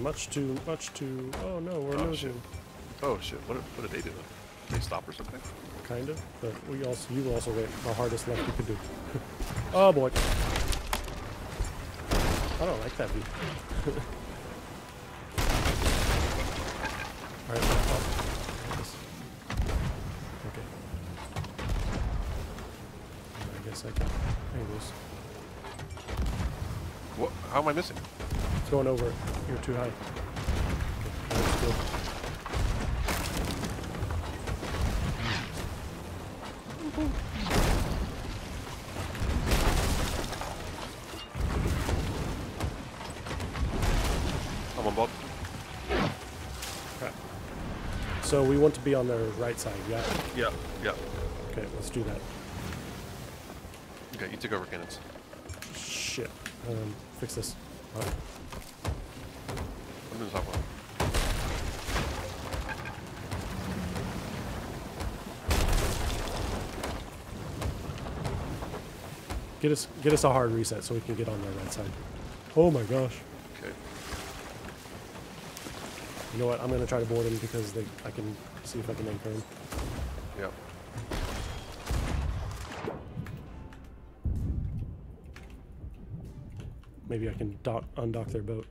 much too, much too. Oh no, we're Oh, losing. shit. Oh shit! What, what did they do? Did they stop or something? Kind of, but we also, you also get the hardest left you could do. oh boy. I don't like that view. Alright, well, this- Okay. I guess I can. There it is. What? How am I missing? It's going over. You're too high. I'm on board. Crap. So we want to be on the right side, yeah? Yeah. Yeah. Okay, let's do that. Okay, you took over cannons. Shit. Um, fix this. I'm in the. Get us, get us a hard reset so we can get on the right side. Oh my gosh. Okay. You know what? I'm gonna try to board him because they, I can see if I can anchor him. Yeah. Maybe I can dock, undock their boat.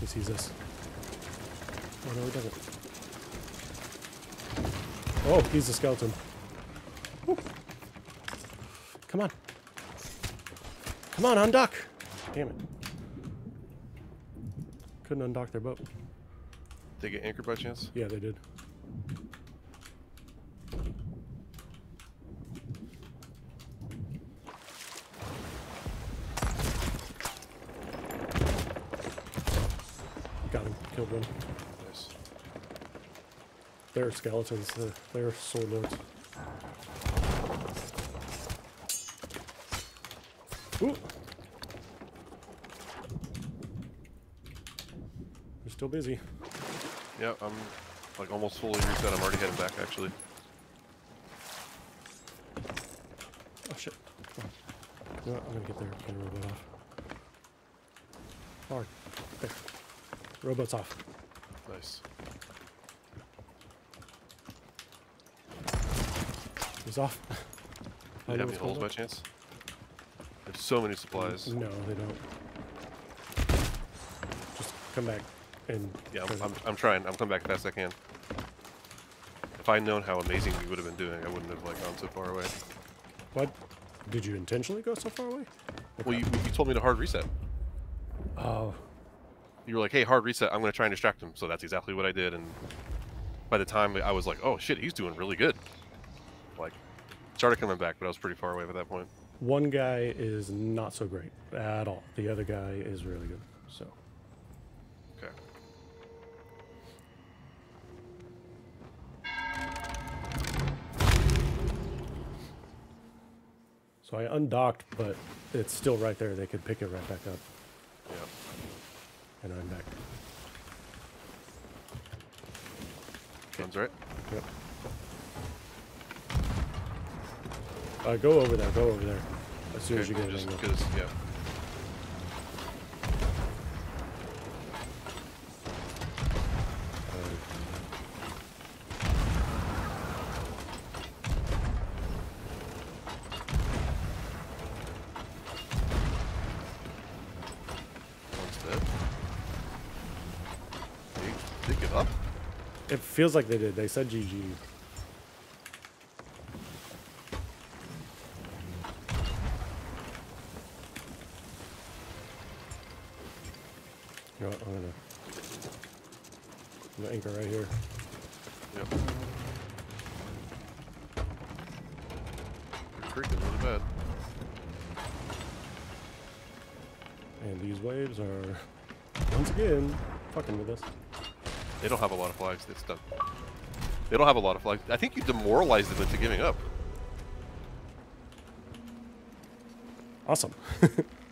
He sees us. Oh no, he doesn't. Oh, he's a skeleton. Woo. Come on. Come on, undock. Damn it. Couldn't undock their boat. Did they get anchored by chance? Yeah, they did. Got him. Killed one. Nice. They're skeletons. Uh, they're, they're sword lords. Ooh. They're still busy. Yeah, I'm like almost fully reset. I'm already heading back actually. Oh shit. Come on. You know what? I'm gonna get their, their rowboat off. Hard. There. Rowboat's off. Nice. He's off. Do I they have any holes by chance? There's so many supplies. Mm, no, they don't. Just come back and. Yeah, I'm, I'm. I'm trying. I'm coming back as fast as I can. If I'd known how amazing we would have been doing, I wouldn't have like gone so far away. What? Did you intentionally go so far away? Well, you, you told me to hard reset. Oh, You were like, "Hey, hard reset. I'm going to try and distract him." So that's exactly what I did. And by the time I was like, "Oh shit, he's doing really good," like started coming back, but I was pretty far away at that point. one guy is not so great at all. The other guy is really good. So. Okay. So I undocked, but it's still right there. They could pick it right back up, Yeah. And I'm back. Sounds right. Yep. Uh, go over there. Go over there. As soon as you Okay, get an just angle. yeah. They, they give up? It feels like they did. They said GG. You know what? I'm gonna, I'm gonna anchor right here. Yep. They're creaking really bad. And these waves are once again fucking with us. They don't have a lot of flags. It's done. They don't have a lot of flags. I think you demoralize them into giving up. Awesome.